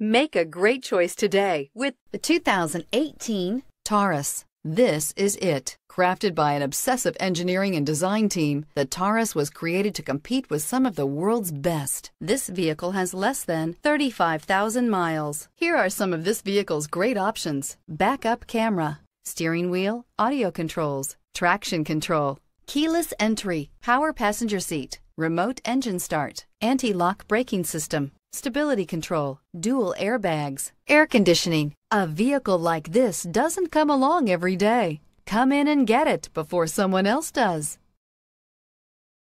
Make a great choice today with the 2018 Taurus. This is it. Crafted by an obsessive engineering and design team, the Taurus was created to compete with some of the world's best. This vehicle has less than 35,000 miles. Here are some of this vehicle's great options. Backup camera, steering wheel, audio controls, traction control, keyless entry, power passenger seat, remote engine start, anti-lock braking system, stability control, dual airbags, air conditioning. A vehicle like this doesn't come along every day. Come in and get it before someone else does.